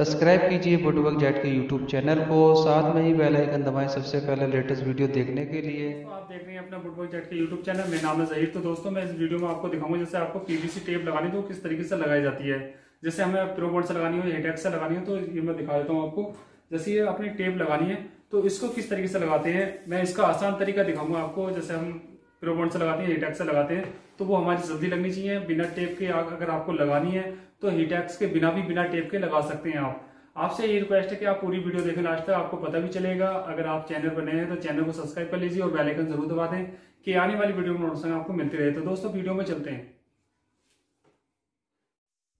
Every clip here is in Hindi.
सब्सक्राइब कीजिए बुटवर्क जेट के यूट्यूब चैनल को। साथ में ही बेल आइकन दबाएँ सबसे पहले लेटेस्ट वीडियो देखने के लिए। तो आप देख रहे हैं अपना बुटवर्क जेट के यूट्यूब चैनल। मेरा नाम है जहीर। तो दोस्तों, मैं इस वीडियो में आपको दिखाऊँगा जैसे आपको पीवीसी टेप लगानी तो किस तरीके से लगाई जाती है। जैसे हमें प्रोबोर्ड से लगानी हो हेटेक्स से लगानी हो तो ये मैं दिखा देता हूँ आपको। जैसे ये अपनी टेप लगानी है तो इसको किस तरीके से लगाते हैं, मैं इसका आसान तरीका दिखाऊँगा आपको। जैसे हम प्रोबोर्ड से लगाते हैं हीटैक्स से लगाते हैं तो वो हमारी जल्दी लगनी चाहिए। बिना टेप के अगर आपको लगानी है तो हीटैक्स के बिना भी बिना टेप के लगा सकते हैं आप। आपसे ये रिक्वेस्ट है कि आप पूरी वीडियो देखें लास्ट तक आपको पता भी चलेगा। अगर आप चैनल पर नए हैं तो चैनल को सब्सक्राइब कर लीजिए और बेल आइकन ज़रूर दबा दें कि आने वाली वीडियो में नोटिस आपको मिलती रहे। तो दोस्तों वीडियो में चलते हैं।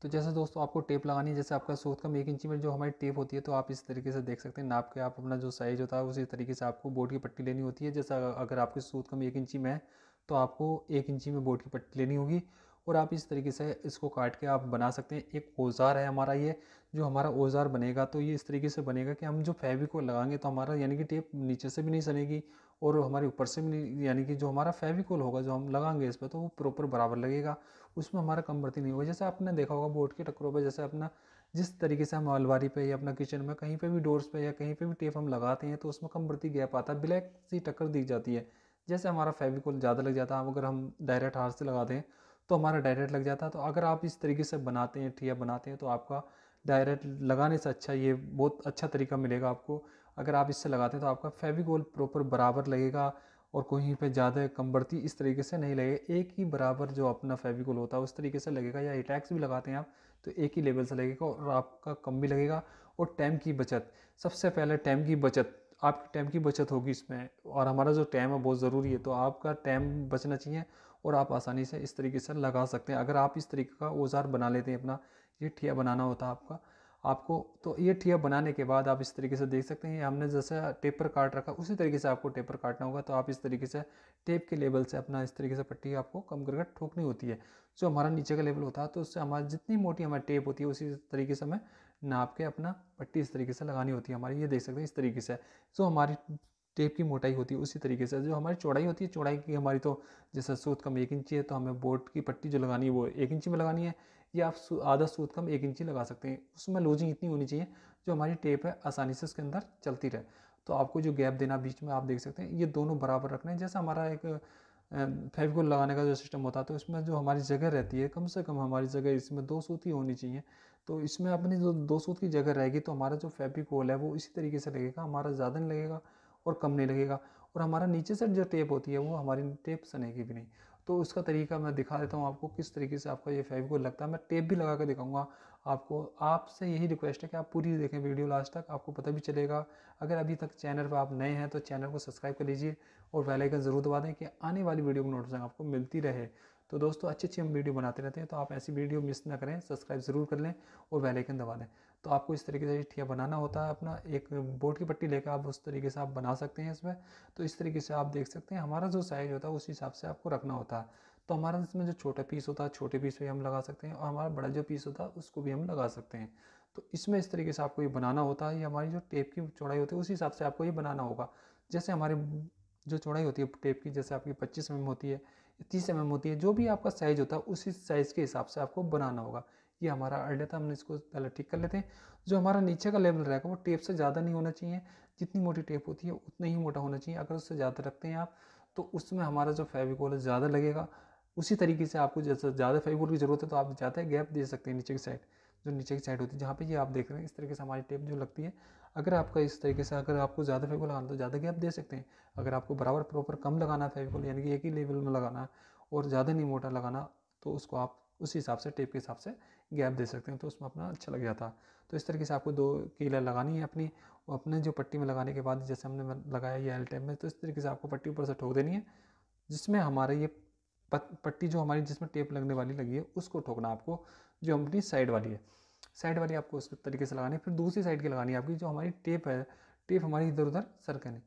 तो जैसे दोस्तों आपको टेप लगानी है, जैसे आपका सूत कम एक इंची में जो हमारी टेप होती है तो आप इस तरीके से देख सकते हैं। नाप के आप अपना जो साइज़ होता है, उसी तरीके से आपको बोर्ड की पट्टी लेनी होती है। जैसे अगर आपकी सूत कम एक इंची में है तो आपको एक इंची में बोर्ड की पट्टी लेनी होगी और आप इस तरीके से इसको काट के आप बना सकते हैं। एक औज़ार है हमारा ये, जो हमारा औज़ार बनेगा तो ये इस तरीके से बनेगा कि हम जो फेविकोल लगाएँगे तो हमारा यानी कि टेप नीचे से भी नहीं सनेगी और हमारे ऊपर से भी नहीं, यानी कि जो हमारा फेविकोल होगा, जो हम लगाएँगे इस पर तो वो प्रॉपर बराबर लगेगा। उसमें हमारा कम बढ़ती नहीं होगी जैसे आपने देखा होगा बोर्ड के टक्करों पर जैसे अपना जिस तरीके से हम अलवारी पे या अपना किचन में कहीं पे भी डोर्स पे या कहीं पे भी टेप हम लगाते हैं तो उसमें कम बढ़ती गैप आता है, ब्लैक सी टक्कर दिख जाती है। जैसे हमारा फेविकोल ज़्यादा लग जाता है, अगर हम डायरेक्ट हाथ से लगाते हैं तो हमारा डायरेक्ट लग जाता है। तो अगर आप इस तरीके से बनाते हैं, ठिया बनाते हैं तो आपका डायरेक्ट लगाने से अच्छा ये बहुत अच्छा तरीका मिलेगा आपको। अगर आप इससे लगाते हैं तो आपका फेविकोल प्रॉपर बराबर लगेगा और कहीं पे ज़्यादा कम बढ़ती इस तरीके से नहीं लगेगा। एक ही बराबर जो अपना फेविकोल होता है, उस तरीके से लगेगा या इटैक्स भी लगाते हैं आप तो एक ही लेवल से लगेगा और आपका कम भी लगेगा। और टाइम की बचत, सबसे पहले टाइम की बचत, आपकी टाइम की बचत होगी इसमें और हमारा जो टाइम है बहुत ज़रूरी है तो आपका टाइम बचना चाहिए और आप आसानी से इस तरीके से लगा सकते हैं। अगर आप इस तरीके का औज़ार बना लेते हैं अपना, ये ठिया बनाना होता है आपका आपको तो ये ठिया बनाने के बाद आप इस तरीके से देख सकते हैं। हमने जैसे टेपर काट रखा, उसी तरीके से आपको टेपर काटना होगा तो आप इस तरीके से टेप के लेवल से अपना इस तरीके से पट्टी आपको कम करके ठोकनी होती है। जो हमारा नीचे का लेवल होता है तो उससे हमारी जितनी मोटी हमारी टेप होती है, उसी तरीके से हमें नाप के अपना पट्टी इस तरीके से लगानी होती है हमारी। ये देख सकते हैं इस तरीके से। जो हमारी टेप की मोटाई होती है, उसी तरीके से। जो हमारी चौड़ाई होती है, चौड़ाई की हमारी तो जैसे सूत कम एक इंची है तो हमें बोर्ड की पट्टी जो लगानी है, वो एक इंची में लगानी है। या आप आधा सूत कम एक इंची लगा सकते हैं। उसमें लूजिंग इतनी होनी चाहिए जो हमारी टेप है, आसानी से उसके अंदर चलती रहे। तो आपको जो गैप देना बीच में आप देख सकते हैं, ये दोनों बराबर रखना है। जैसा हमारा एक फेविकोल लगाने का जो सिस्टम होता है तो इसमें जो हमारी जगह रहती है, कम से कम हमारी जगह इसमें दो सूत ही होनी चाहिए। तो इसमें अपनी जो दो सूत की जगह रहेगी तो हमारा जो फेविकोल है, वो इसी तरीके से लगेगा। हमारा ज़्यादा नहीं लगेगा और कम नहीं लगेगा। और हमारा नीचे से जो टेप होती है, वो हमारी टेप सनेगी भी नहीं। तो उसका तरीका मैं दिखा देता हूँ आपको किस तरीके से आपका ये फेविकोल लगता है। मैं टेप भी लगा कर दिखाऊँगा आपको। आपसे यही रिक्वेस्ट है कि आप पूरी देखें वीडियो लास्ट तक, आपको पता भी चलेगा। अगर अभी तक चैनल पर आप नए हैं तो चैनल को सब्सक्राइब कर लीजिए और बेल आइकन ज़रूर दबा दें कि आने वाली वीडियो की नोटिफिकेशन आपको मिलती रहे। तो दोस्तों अच्छी अच्छी हम वीडियो बनाते रहते हैं तो आप ऐसी वीडियो मिस ना करें सब्सक्राइब ज़रूर कर लें और बेल आइकन दबा दें। तो आपको इस तरीके से ठिया बनाना होता है अपना। एक बोर्ड की पट्टी लेकर आप उस तरीके से आप बना सकते हैं इसमें। तो इस तरीके से आप देख सकते हैं, हमारा जो साइज़ होता है उस हिसाब से आपको रखना होता है। तो हमारा इसमें जो छोटा पीस होता है, छोटे पीस पे हम लगा सकते हैं और हमारा बड़ा जो पीस होता है, उसको भी हम लगा सकते हैं। तो इसमें इस तरीके से आपको ये बनाना होता है। ये हमारी जो टेप की चौड़ाई होती है, उसी हिसाब से आपको ये बनाना होगा। जैसे हमारे जो चौड़ाई होती है टेप की, जैसे आपकी पच्चीस एम होती है, तीस एम होती है, जो भी आपका साइज़ होता है, उसी साइज़ के हिसाब से आपको बनाना होगा। ये हमारा आइडिया था, हमने इसको पहले ठीक कर लेते हैं। जो हमारा नीचे का लेवल रहेगा, वो टेप से ज़्यादा नहीं होना चाहिए। जितनी मोटी टेप होती है, उतना ही मोटा होना चाहिए। अगर उससे ज़्यादा रखते हैं आप तो उसमें हमारा जो फेविकोल है, ज़्यादा लगेगा। उसी तरीके से आपको जैसे ज़्यादा फेविकोल की ज़रूरत है तो आप ज़्यादा गैप दे सकते हैं नीचे की साइड जो नीचे की साइड होती है, जहाँ पे ये आप देख रहे हैं, इस तरीके से हमारी टेप जो लगती है। अगर आपका इस तरीके से, अगर आपको ज़्यादा फेविकोल लगाना तो ज़्यादा गैप दे सकते हैं। अगर आपको बराबर प्रॉपर कम लगाना है फेविकोल, यानी कि एक ही लेवल में लगाना है, और ज़्यादा नहीं मोटा लगाना तो उसको आप उस हिसाब से टेप के हिसाब से गैप दे सकते हैं। तो उसमें अपना अच्छा लग जाता। तो इस तरीके से आपको दो कीला लगानी है अपनी और अपने जो पट्टी में लगाने के बाद जैसे हमने लगाया ये एल टेप में तो इस तरीके से आपको पट्टी ऊपर से ठोक देनी है, जिसमें हमारे ये पट्टी जो हमारी जिसमें टेप लगने वाली लगी है, उसको ठोकना आपको, जो अपनी साइड वाली है। साइड वाली आपको उस तरीके से लगानी है, फिर दूसरी साइड की लगानी है आपकी, जो हमारी टेप है, टेप हमारी इधर उधर सरकने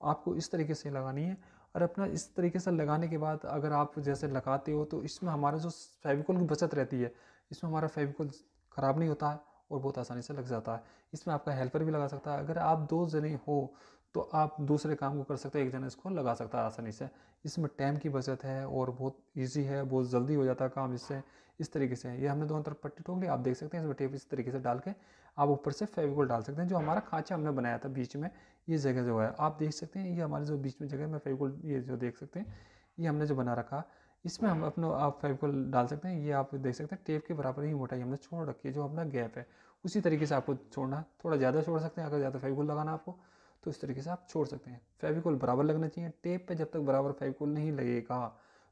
आपको इस तरीके से लगानी है और अपना इस तरीके से लगाने के बाद अगर आप जैसे लगाते हो तो इसमें हमारा जो फेविकोल की बचत रहती है इसमें हमारा फेविकोल ख़राब नहीं होता है और बहुत आसानी से लग जाता है। इसमें आपका हेल्पर भी लगा सकता है। अगर आप दो जने हो तो आप दूसरे काम को कर सकते हैं, एक जना इसको लगा सकता है आसानी से। इसमें टाइम की बचत है और बहुत इजी है, बहुत जल्दी हो जाता है काम इससे, इस तरीके से। ये हमने दोनों तरफ़ पट्टी ठोक ली, आप देख सकते हैं इसमें टेप इस तरीके से डाल के आप ऊपर से फेविकोल डाल सकते हैं। जो हमारा खाँचा हमने बनाया था बीच में, ये जगह जो है, आप देख सकते हैं, ये हमारे जो बीच में जगह में फेविकोल ये जो देख सकते हैं, ये हमने जो बना रखा इसमें हम अपना आप फेविकोल डाल सकते हैं। ये आप देख सकते हैं टेप के बराबर ही मोटाई हमने छोड़ रखी है, जो अपना गैप है। उसी तरीके से आपको छोड़ना, थोड़ा ज़्यादा छोड़ सकते हैं, अगर ज़्यादा फेविकोल लगाना आपको तो इस तरीके से आप छोड़ सकते हैं। फेविकोल बराबर लगना चाहिए। टेप पे जब तक बराबर फेविकोल नहीं लगेगा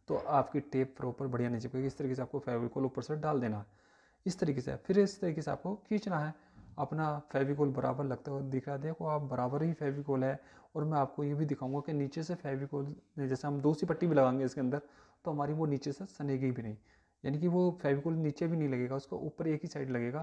तो आपकी टेप प्रॉपर बढ़िया नहीं चिपकेगी। इस तरीके से आपको फेविकोल ऊपर से डाल देना है। इस तरीके से, फिर इस तरीके से आपको खींचना है। अपना फेविकोल बराबर लगता हुआ दिख रहा है। देखो, आप बराबर ही फेविकोल है। और मैं आपको ये भी दिखाऊँगा कि नीचे से फेविकोल जैसे हम दूसरी पट्टी भी लगाएँगे इसके अंदर तो हमारी वो नीचे से सनेगी भी नहीं। यानी कि वो फेविकोल नीचे भी नहीं लगेगा, उसको ऊपर एक ही साइड लगेगा,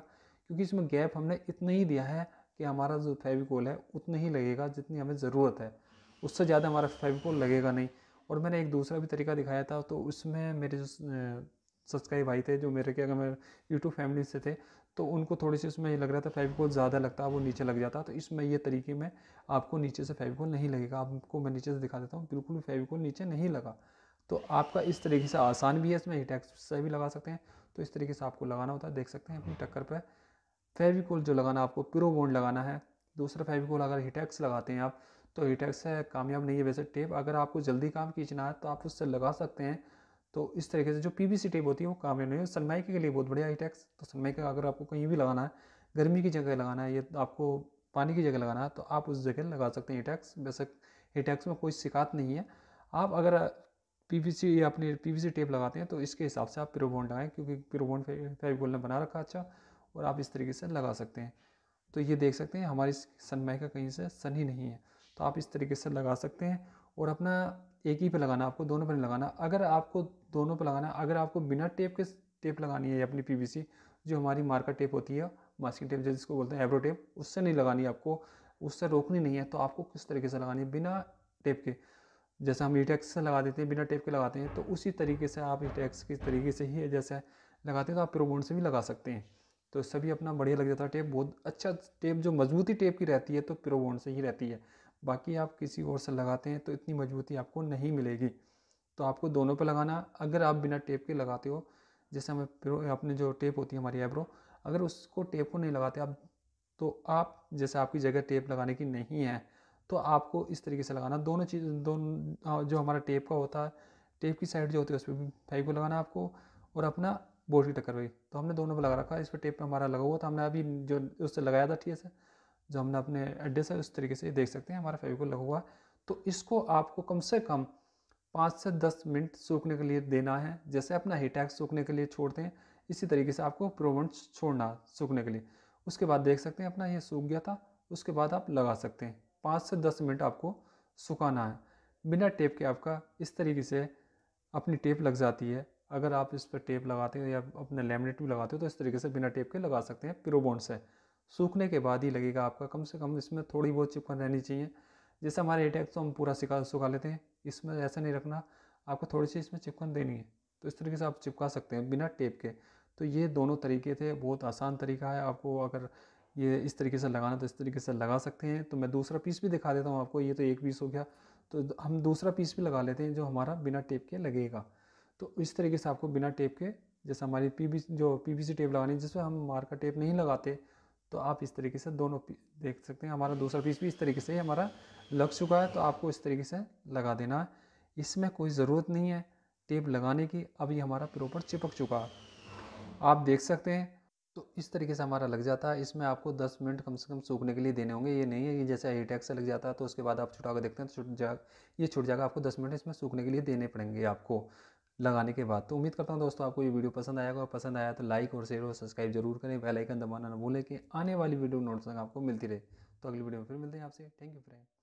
क्योंकि इसमें गैप हमने इतना ही दिया है कि हमारा जो फेविकोल है उतना ही लगेगा जितनी हमें ज़रूरत है। उससे ज़्यादा हमारा फेविकोल लगेगा नहीं। और मैंने एक दूसरा भी तरीका दिखाया था तो उसमें मेरे जो सब्सक्राइब भाई थे, जो मेरे के अगर मैं यूट्यूब फैमिली से थे तो उनको थोड़ी सी उसमें ये लग रहा था फेविकोल ज़्यादा लगता है वो नीचे लग जाता तो इसमें ये तरीके में आपको नीचे से फेविकोल नहीं लगेगा। आपको मैं नीचे से दिखा देता हूँ, बिल्कुल फेविकोल नीचे नहीं लगा। तो आपका इस तरीके से आसान भी है इसमें हिटैक्स से भी लगा सकते हैं। तो इस तरीके से आपको लगाना होता है, देख सकते हैं अपनी टक्कर पर फेविकोल जो लगाना आपको प्रो बॉन्ड लगाना है। दूसरा फेविकोल अगर हिटैक्स लगाते हैं आप तो हिटैक्स से कामयाब नहीं है वैसे टेप अगर आपको जल्दी काम खींचना है तो आप उससे लगा सकते हैं। तो इस तरीके से जो पीवीसी टेप होती है, वो कामयाब नहीं है। सनमाइके के लिए बहुत बढ़िया हिटैक्स तो सनमाइका अगर आपको कहीं भी लगाना है, गर्मी की जगह लगाना है, ये आपको पानी की जगह लगाना है तो आप उस जगह लगा सकते हैं हिटैक्स वैसे हिटैक्स में कोई शिकायत नहीं है। आप अगर पीवीसी या अपनी पीवीसी टेप लगाते हैं तो इसके हिसाब से आप प्रोबोन्ड लगाएँ, क्योंकि प्रोबोन्ड फेविकोल ने बना रखा अच्छा और आप इस तरीके से लगा सकते हैं। तो ये देख सकते हैं, हमारी सनमाइका कहीं से सन ही नहीं है तो आप इस तरीके से लगा सकते हैं, और अपना एक ही पे लगाना, आपको दोनों पे नहीं लगाना। अगर आपको दोनों पे लगाना, अगर आपको बिना टेप के टेप लगानी है अपनी पीवीसी जो हमारी मार्कर टेप होती है मास्किंग टेप जिसको बोलते हैं एब्रो टेप उससे नहीं लगानी आपको, उससे रोकनी नहीं है तो आपको किस तरीके से लगानी है? बिना टेप के। जैसे हम ईटेक्स से लगा देते हैं, बिना टेप के लगाते हैं तो उसी तरीके से आप ईटेक्स के तरीके से ही जैसे लगाते हैं तो आप प्रोबोन से भी लगा सकते हैं। तो सभी अपना बढ़िया लग जाता है टेप, बहुत अच्छा टेप, जो मजबूती टेप की रहती है तो प्रोबोन से ही रहती है। बाकी आप किसी और से लगाते हैं तो इतनी मजबूती आपको नहीं मिलेगी। तो आपको दोनों पर लगाना, अगर आप बिना टेप के लगाते हो, जैसे हमें अपने जो टेप होती है हमारी एब्रो अगर उसको टेप को नहीं लगाते आप तो आप, जैसे आपकी जगह टेप लगाने की नहीं है तो आपको इस तरीके से लगाना। दोनों चीज़, दोनों जो हमारा टेप का होता है, टेप की साइड जो होती है उस पर भी फाइव को लगाना आपको और अपना बोर्ड की टक्कर हुई तो हमने दोनों पर लगा रखा इस पर टेप पर हमारा लगा हुआ था। हमने अभी जो उससे लगाया था ठीक है जो हमने अपने एड्रेस है, उस तरीके से देख सकते हैं, हमारा फेविकोल लगा हुआ तो इसको आपको कम से कम पाँच से दस मिनट सूखने के लिए देना है। जैसे अपना हीटैक्स सूखने के लिए छोड़ते हैं, इसी तरीके से आपको प्रोवेंट छोड़ना सूखने के लिए। उसके बाद देख सकते हैं अपना ये सूख गया था, उसके बाद आप लगा सकते हैं। पाँच से दस मिनट आपको सुखाना है। बिना टेप के आपका इस तरीके से अपनी टेप लग जाती है। अगर आप इस पर टेप लगाते हो या अपने लेमिनेट भी लगाते हो तो इस तरीके से बिना टेप के लगा सकते हैं पिरोबोन से। सूखने के बाद ही लगेगा आपका कम से कम इसमें थोड़ी बहुत चिपकन रहनी चाहिए। जैसे हमारे एटेक्स तो हम पूरा सिखा, सुखा लेते हैं। इसमें ऐसा नहीं रखना, आपको थोड़ी सी इसमें चिपकन देनी है। तो इस तरीके से आप चिपका सकते हैं बिना टेप के। तो ये दोनों तरीके थे, बहुत आसान तरीका है। आपको अगर ये इस तरीके से लगाना तो इस तरीके से लगा सकते हैं। तो मैं दूसरा पीस भी दिखा देता हूँ आपको, ये तो एक पीस हो गया। तो हम दूसरा पीस भी लगा लेते हैं जो हमारा बिना टेप के लगेगा। तो इस तरीके से आपको बिना टेप के, जैसे हमारी पी जो पी टेप लगानी है, जिसमें हम मार्का टेप नहीं लगाते तो आप इस तरीके से दोनों देख सकते हैं। हमारा दूसरा पीस भी इस तरीके से हमारा लग चुका है तो आपको इस तरीके से लगा देना है। इसमें कोई ज़रूरत नहीं है टेप लगाने की, अभी हमारा प्रॉपर चिपक चुका है। आप देख सकते हैं तो इस तरीके से हमारा लग जाता है। इसमें आपको 10 मिनट कम से कम सूखने के लिए देने होंगे। ये नहीं है कि जैसे हीटैक्स से लग जाता है तो उसके बाद आप छुटा कर देखते हैं तो छुट जा, ये छुट जाएगा। आपको 10 मिनट इसमें सूखने के लिए देने पड़ेंगे आपको लगाने के बाद। तो उम्मीद करता हूँ दोस्तों आपको ये वीडियो पसंद आएगा और पसंद आया तो लाइक और शेयर और सब्सक्राइब ज़रूर करें। बेल आइकन दबाना ना भूलें कि आने वाली वीडियो नोटिफिकेशन आपको मिलती रहे। तो अगली वीडियो में फिर मिलते हैं आपसे। Thank you friend.